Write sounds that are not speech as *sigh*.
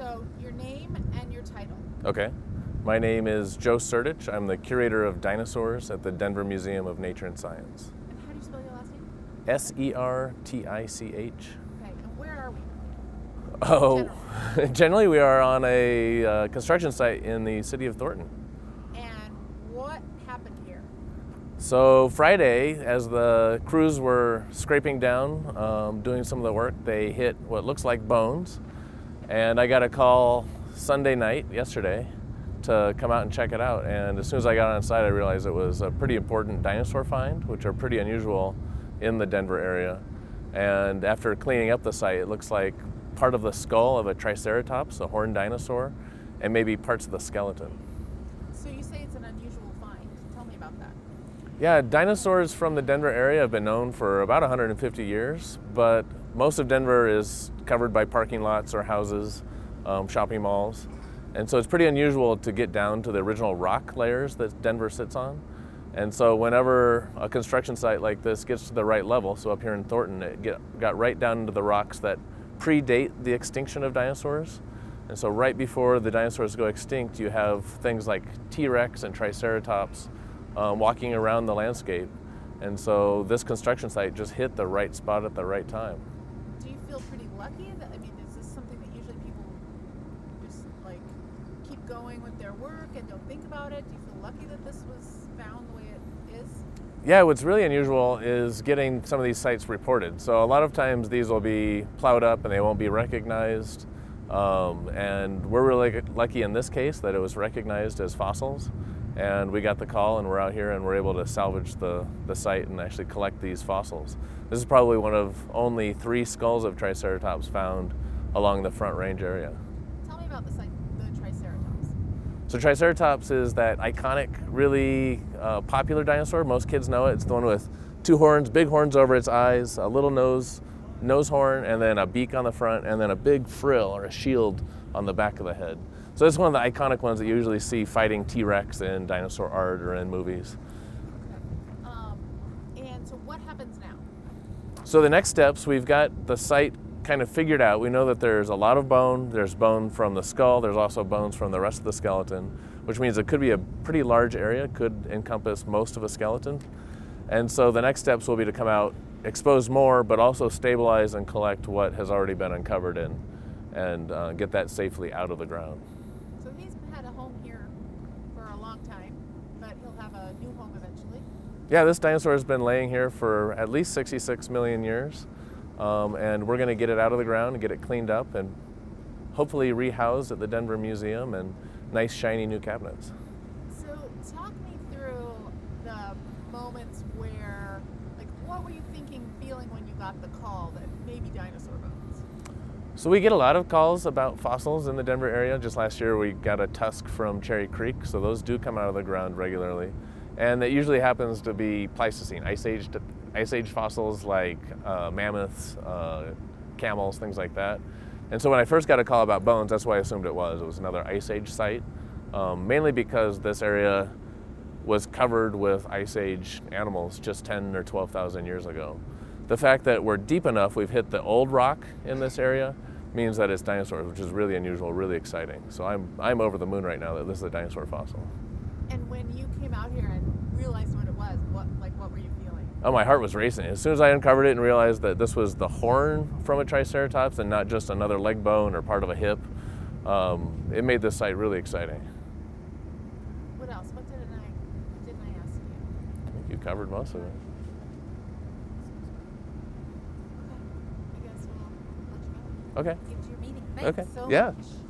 So, your name and your title. Okay. My name is Joe Sertich. I'm the curator of dinosaurs at the Denver Museum of Nature and Science. And how do you spell your last name? S E R T I C H. Okay, and where are we? Oh, *laughs* generally we are on a uh, construction site in the city of Thornton. And what happened here? So Friday, as the crews were scraping down, um, doing some of the work, they hit what looks like bones. And I got a call Sunday night, yesterday, to come out and check it out. And as soon as I got on site, I realized it was a pretty important dinosaur find, which are pretty unusual in the Denver area. And after cleaning up the site, it looks like part of the skull of a Triceratops, a horned dinosaur, and maybe parts of the skeleton. So, you say it's an unusual find. Tell me about that. Yeah, dinosaurs from the Denver area have been known for about 150 years, but most of Denver is covered by parking lots or houses, um, shopping malls. And so it's pretty unusual to get down to the original rock layers that Denver sits on. And so whenever a construction site like this gets to the right level, so up here in Thornton, it get, got right down into the rocks that predate the extinction of dinosaurs. And so right before the dinosaurs go extinct, you have things like T-Rex and Triceratops um, walking around the landscape. And so this construction site just hit the right spot at the right time. Do you feel pretty lucky? That, I mean, is this something that usually people just like keep going with their work and don't think about it? Do you feel lucky that this was found the way it is? Yeah, what's really unusual is getting some of these sites reported. So a lot of times these will be plowed up and they won't be recognized. Um, and we're really lucky in this case that it was recognized as fossils. And we got the call and we're out here and we're able to salvage the, the site and actually collect these fossils. This is probably one of only three skulls of Triceratops found along the Front Range area. Tell me about the Triceratops. So Triceratops is that iconic, really uh, popular dinosaur. Most kids know it. It's the one with two horns, big horns over its eyes, a little nose, nose horn, and then a beak on the front, and then a big frill or a shield on the back of the head. So it's one of the iconic ones that you usually see fighting T-Rex in dinosaur art or in movies. Um, and so, what happens now? So the next steps, we've got the site kind of figured out. We know that there's a lot of bone. There's bone from the skull. There's also bones from the rest of the skeleton, which means it could be a pretty large area, could encompass most of a skeleton. And so the next steps will be to come out, expose more, but also stabilize and collect what has already been uncovered and, and uh, get that safely out of the ground. Had a home here for a long time, but he'll have a new home eventually. Yeah, this dinosaur has been laying here for at least 66 million years. Um, and we're going to get it out of the ground and get it cleaned up and hopefully rehoused at the Denver Museum and nice shiny new cabinets. So, talk me through the moments where, like, what were you thinking, feeling when you got the call that maybe dinosaur bones? So we get a lot of calls about fossils in the Denver area. Just last year we got a tusk from Cherry Creek, so those do come out of the ground regularly. And that usually happens to be Pleistocene, ice age, ice age fossils like uh, mammoths, uh, camels, things like that. And so when I first got a call about bones, that's why I assumed it was. It was another ice age site, um, mainly because this area was covered with ice age animals just 10 or 12,000 years ago. The fact that we're deep enough, we've hit the old rock in this area, means that it's dinosaurs, which is really unusual, really exciting. So I'm, I'm over the moon right now that this is a dinosaur fossil. And when you came out here and realized what it was, what like what were you feeling? Oh, my heart was racing. As soon as I uncovered it and realized that this was the horn from a Triceratops and not just another leg bone or part of a hip, um, it made this site really exciting. What else? What didn't I didn't I ask you? I think you covered most of it. Okay. I guess we'll let you go. Okay. Get to your meeting. Thanks Okay. so Yeah. much.